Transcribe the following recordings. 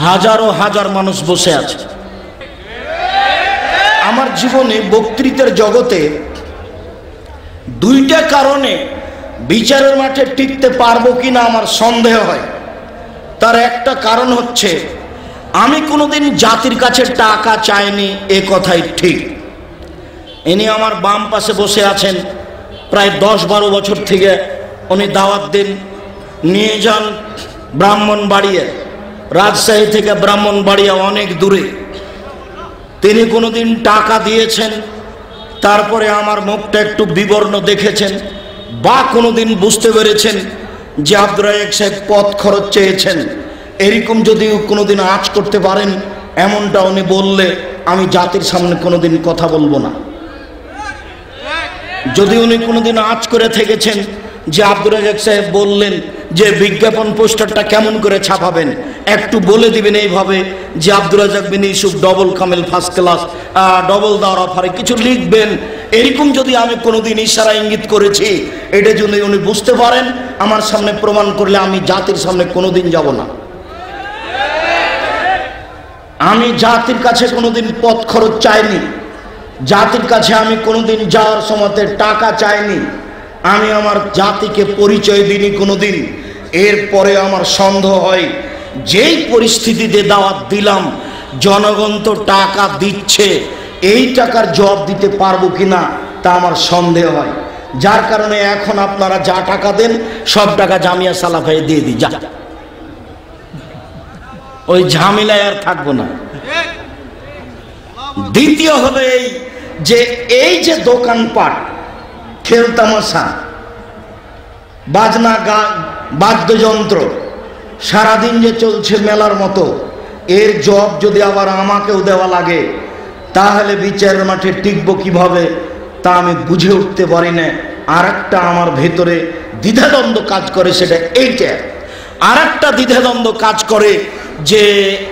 হাজারো হাজার মানুষ বসে আছে। আমার জীবনে বক্তৃতার জগতে দুইটা কারণে বিচারের মাঠে টিকতে পারব কিনা আমার সন্দেহ হয়। তার একটা কারণ হচ্ছে, আমি কোনোদিন জাতির কাছে টাকা চাইনি, এ কথাই ঠিক। ইনি আমার বাম পাশে বসে আছেন, প্রায় দশ বারো বছর থেকে। উনি দাওয়াত দিন, নিয়ে যান ব্রাহ্মণবাড়িয়া রাজশাহী থেকে ব্রাহ্মণবাড়িয়া অনেক দূরে। তিনি কোনোদিন টাকা দিয়েছেন, তারপরে আমার মুখটা একটু বিবর্ণ দেখেছেন বা কোনোদিন বুঝতে পেরেছেন যে আব্দুর রাজাক সাহেব পথ খরচ চেয়েছেন। এরকম যদি কোনোদিন আঁচ করতে পারেন, এমনটা উনি বললে আমি জাতির সামনে কোনোদিন কথা বলব না। যদি উনি কোনোদিন আঁচ করে থেকেছেন যে আব্দুর রাজাক সাহেব বললেন যে বিজ্ঞাপন পোস্টারটা কেমন করে ছাপাবেন, একটু বলে দিবেন এইভাবে যে আব্দুর রাজাক বিন ইউসুফ ডবল কামেল ফার্স্ট ক্লাস ডবল দেওয়ার অফারে কিছু লিখবেন। এরকম যদি আমি কোনোদিন ইশারা ইঙ্গিত করেছি, এটা যদি উনি বুঝতে পারেন, আমার সামনে প্রমাণ করলে আমি জাতির সামনে কোনোদিন যাব না। আমি জাতির কাছে কোনোদিন পথ খরচ চাইনি। জাতির কাছে আমি কোনোদিন যাওয়ার সময়তে টাকা চাইনি। আমি আমার জাতিকে পরিচয় দিইনি কোনোদিন। এরপরে আমার সন্দেহ হয়, যেই পরিস্থিতিতে দাওয়াত দিলাম, জনগণ তো টাকা দিচ্ছে, এই টাকার জবাব দিতে পারব কিনা তা আমার সন্দেহ হয়। যার কারণে এখন আপনারা যা টাকা দেন, সব টাকা জামিয়া সালাফাই দিয়ে দিই যা। ওই ঝামেলায় আর থাকব না। দ্বিতীয় হবে এই যে এই যে দোকানপাট খেলতামশা বাজনা গা, বাদ্যযন্ত্র। সারাদিন যে চলছে মেলার মতো, এর জব যদি আবার আমাকেও দেওয়া লাগে, তাহলে বিচারের মাঠে টিকব কীভাবে, তা আমি বুঝে উঠতে পারি না। আর একটা আমার ভেতরে দ্বিধাদ্বন্দ্ব কাজ করে সেটা এইটা। আর একটা দ্বিধাদ্বন্দ্ব কাজ করে যে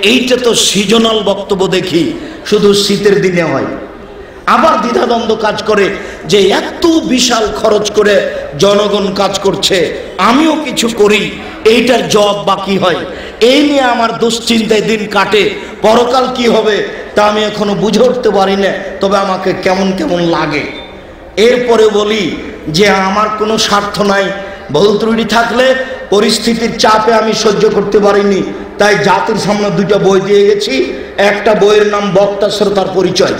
এইটা তো সিজনাল বক্তব্য দেখি, শুধু শীতের দিনে হয়। আবার দ্বিধাদ্বন্দ্ব কাজ করে যে এত বিশাল খরচ করে জনগণ কাজ করছে, আমিও কিছু করি, এইটার জব বাকি হয়। এই নিয়ে আমার দুশ্চিন্তায় দিন কাটে। পরকাল কি হবে তা আমি এখনও বুঝে উঠতে পারি না, তবে আমাকে কেমন কেমন লাগে। এরপরে বলি যে আমার কোনো স্বার্থ নাই। ভুল ত্রুটি থাকলে পরিস্থিতির চাপে আমি সহ্য করতে পারিনি। তাই জাতির সামনে দুটো বই দিয়ে গেছি। একটা বইয়ের নাম বক্তা শ্রোতার পরিচয়।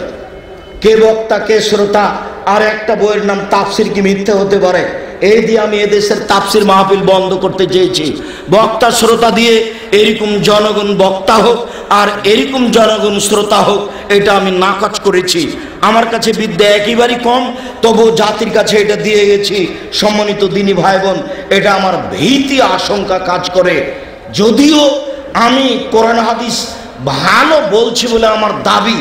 কে বক্তা, কে শ্রোতা, আর একটা বইয়ের নাম তাফসির কি মিথ্যে হতে পারে? এই দিয়ে আমি এদেশের তাফসির মাহফিল বন্ধ করতে চেয়েছি। বক্তা, শ্রোতা দিয়ে এরকম জনগণ বক্তা হোক, আর এরকম জনগণ শ্রোতা হোক, এটা আমি নাকচ করেছি। আমার কাছে বিদ্যা একেবারেই কম তবু জাতির কাছে এটা দিয়ে গেছি। সম্মানিত দিনী ভাই বোন এটা আমার ভীতি, আশঙ্কা কাজ করে। যদিও আমি কোরআন হাদিস ভালো বলছি বলে আমার দাবি